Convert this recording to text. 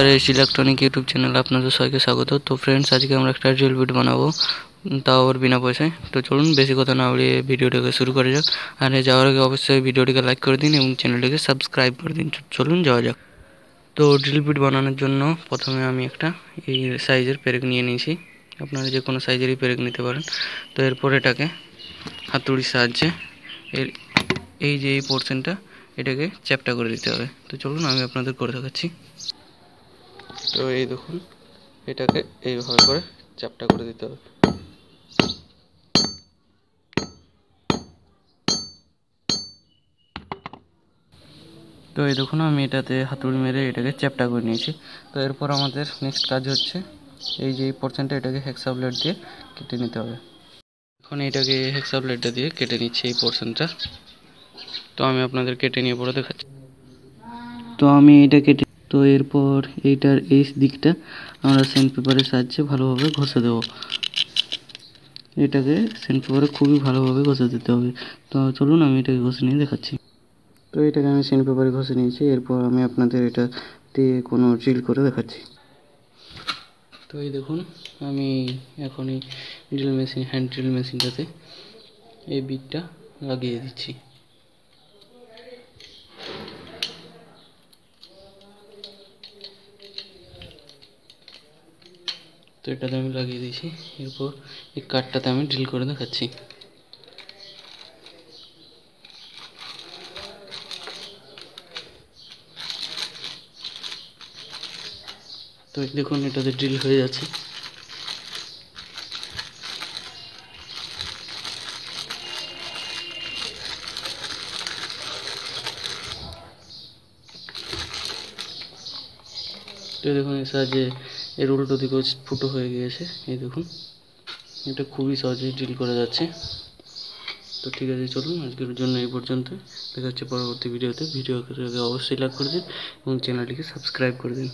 নমস্কার S electronic YouTube channel আপনাদের সবাইকে স্বাগত। তো ফ্রেন্ডস আজকে আমরা একটা ড্রিল বিট বানাবো। তাও আবার বিনা পয়সায়। তো চলুন, বেশি কথা না বলিয়ে ভিডিওটাকে শুরু করা যাক। আর যাওয়ার আগে অবশ্যই ভিডিওটিকে লাইক করে দিন এবং চ্যানেলটিকে সাবস্ক্রাইব করে দিন। চলুন, যাওয়া যাক। তো ড্রিল বিট বানানোর জন্য প্রথমে আমি একটা এই সাইজের পেরেক নিয়ে নিয়েছি। আপনারা যে কোনো সাইজেরই পেরেক নিতে পারেন। তো এরপর এটাকে হাতুড়ির সাহায্যে এর এই যে এই পোর্শনটা এটাকে চ্যাপটা করে দিতে হবে। তো চলুন, আমি আপনাদের করে দেখাচ্ছি। তো এই দেখুন, এটাকে এইভাবে করে চ্যাপটা করে দিতে হবে। তো এই দেখুন, আমি এটাতে হাতুড়ি মেরে এটাকে চ্যাপটা করে নিয়েছি। তো এরপর আমাদের নেক্সট কাজ হচ্ছে, এই যে এই পোর্শনটা এটাকে হেক্সা ব্লেড দিয়ে কেটে নিতে হবে। এখন এটাকে হেক্সা ব্লেডটা দিয়ে কেটে নিচ্ছি এই পোর্শনটা তো আমি আপনাদের কেটে নিয়ে পরে দেখাচ্ছি। তো আমি এটা কেটে তো এরপর এইটার এই দিকটা আমরা সেন্ট পেপারের সাহায্যে ভালোভাবে ঘষে দেবো। এটাকে সেন্ট পেপারে খুবই ভালোভাবে ঘষে দিতে হবে। তো চলুন আমি এটাকে ঘষে নিয়ে দেখাচ্ছি। তো এটাকে আমি সেন্ট পেপারে ঘষে নিয়েছি, এরপর আমি আপনাদের এটা দিয়ে কোনো ড্রিল করে দেখাচ্ছি। তো এই দেখুন, আমি এখন এই ড্রিল মেশিন হ্যান্ড ড্রিল মেশিনটাতে এই বিটটা লাগিয়ে দিচ্ছি। তো এটাতে আমি লাগিয়ে দিয়েছি। এরপর এই কাঠটাতে আমি ড্রিল করে দেখাচ্ছি তো দেখুন, এটাতে ড্রিল হয়ে যাচ্ছে। তো দেখুন, এর সাহায্যে এর উল্টো দিকেও ফুটো হয়ে গিয়েছে। এই দেখুন, এটা খুবই সহজেই ডিল করা যাচ্ছে। তো ঠিক আছে, চলুন, আজকের জন্য এই পর্যন্ত। দেখা হচ্ছে পরবর্তী ভিডিওতে। ভিডিও অবশ্যই লাইক করে দিন এবং চ্যানেলটিকে সাবস্ক্রাইব করে দিন।